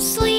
sleep.